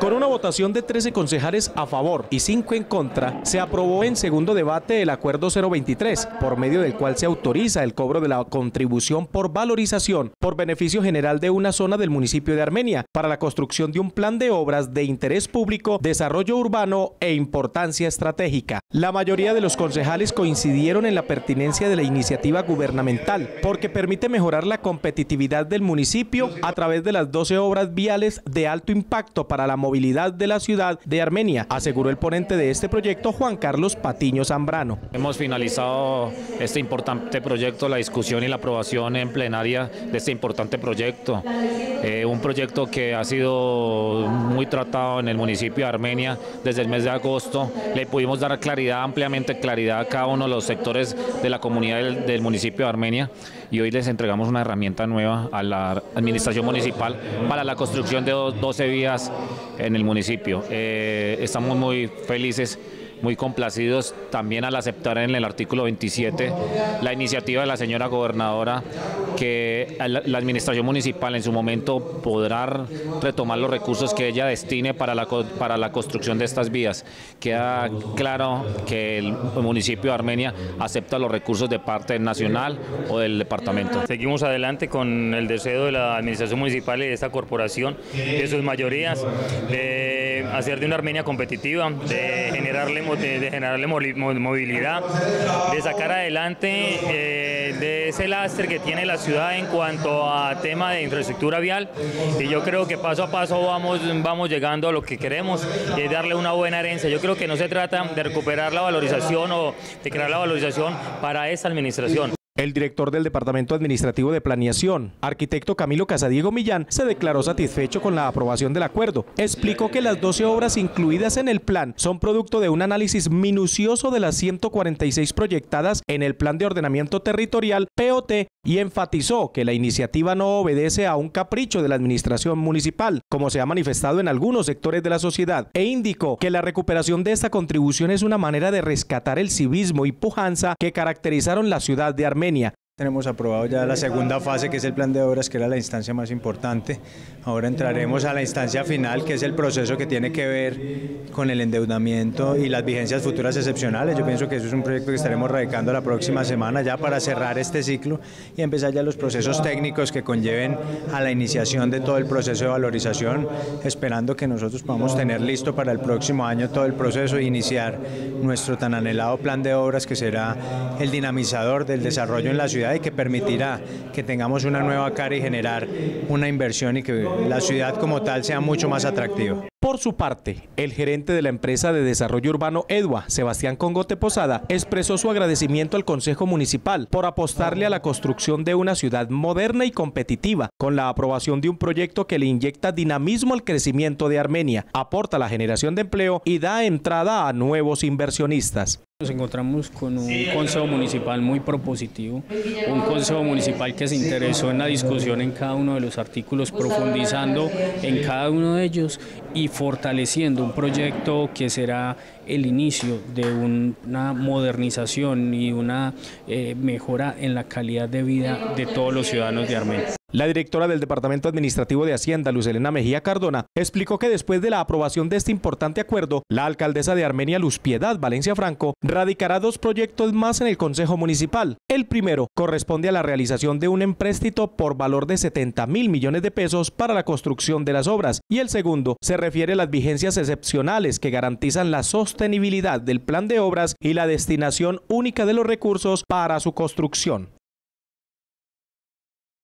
Con una votación de 13 concejales a favor y 5 en contra, se aprobó en segundo debate el Acuerdo 023, por medio del cual se autoriza el cobro de la contribución por valorización por beneficio general de una zona del municipio de Armenia para la construcción de un plan de obras de interés público, desarrollo urbano e importancia estratégica. La mayoría de los concejales coincidieron en la pertinencia de la iniciativa gubernamental porque permite mejorar la competitividad del municipio a través de las 12 obras viales de alto impacto para la movilidad de la ciudad de Armenia, aseguró el ponente de este proyecto, Juan Carlos Patiño Zambrano. Hemos finalizado este importante proyecto, la discusión y la aprobación en plenaria de este importante proyecto. Eh, un proyecto que ha sido muy tratado en el municipio de Armenia desde el mes de agosto. Le pudimos dar claridad, ampliamente claridad a cada uno de los sectores de la comunidad del, del municipio de Armenia y hoy les entregamos una herramienta nueva a la administración municipal para la construcción de 12 vías en el municipio. Eh, estamos muy felices muy complacidos también al aceptar en el artículo 27 la iniciativa de la señora gobernadora que la administración municipal en su momento podrá retomar los recursos que ella destine para la, para la construcción de estas vías. Queda claro que el municipio de Armenia acepta los recursos de parte nacional o del departamento. Seguimos adelante con el deseo de la administración municipal y de esta corporación, de sus mayorías, hacer de una Armenia competitiva, de generarle de, generarle movilidad, de sacar adelante eh, de ese lastre que tiene la ciudad en cuanto a tema de infraestructura vial y yo creo que paso a paso vamos, vamos llegando a lo que queremos y es darle una buena herencia. Yo creo que no se trata de recuperar la valorización o de crear la valorización para esta administración. El director del Departamento Administrativo de Planeación, arquitecto Camilo Casadiego Millán, se declaró satisfecho con la aprobación del acuerdo. Explicó que las 12 obras incluidas en el plan son producto de un análisis minucioso de las 146 proyectadas en el Plan de Ordenamiento Territorial POT y enfatizó que la iniciativa no obedece a un capricho de la administración municipal, como se ha manifestado en algunos sectores de la sociedad, e indicó que la recuperación de esta contribución es una manera de rescatar el civismo y pujanza que caracterizaron la ciudad de Armenia tenemos aprobado ya la segunda fase, que es el plan de obras, que era la instancia más importante. Ahora entraremos a la instancia final, que es el proceso que tiene que ver con el endeudamiento y las vigencias futuras excepcionales. Yo pienso que eso es un proyecto que estaremos radicando la próxima semana ya para cerrar este ciclo y empezar ya los procesos técnicos que conlleven a la iniciación de todo el proceso de valorización, esperando que nosotros podamos tener listo para el próximo año todo el proceso e iniciar nuestro tan anhelado plan de obras que será el dinamizador del desarrollo en la y que permitirá que tengamos una nueva cara y generar una inversión y que la ciudad como tal sea mucho más atractiva. Por su parte, el gerente de la empresa de desarrollo urbano Edua, Sebastián Congote Posada, expresó su agradecimiento al Consejo Municipal por apostarle a la construcción de una ciudad moderna y competitiva, con la aprobación de un proyecto que le inyecta dinamismo al crecimiento de Armenia, aporta la generación de empleo y da entrada a nuevos inversionistas. Nos encontramos con un consejo municipal muy propositivo, un consejo municipal que se interesó en la discusión en cada uno de los artículos, profundizando en cada uno de ellos y fortaleciendo un proyecto que será el inicio de una modernización y una eh, mejora en la calidad de vida de todos los ciudadanos de Armenia. La directora del Departamento Administrativo de Hacienda, Luz Elena Mejía Cardona, explicó que después de la aprobación de este importante acuerdo, la alcaldesa de Armenia, Luz Piedad Valencia Franco, radicará dos proyectos más en el Consejo Municipal. El primero corresponde a la realización de un empréstito por valor de 70 mil millones de pesos para la construcción de las obras y el segundo se refiere a las vigencias excepcionales que garantizan la sostenibilidad del plan de obras y la destinación única de los recursos para su construcción.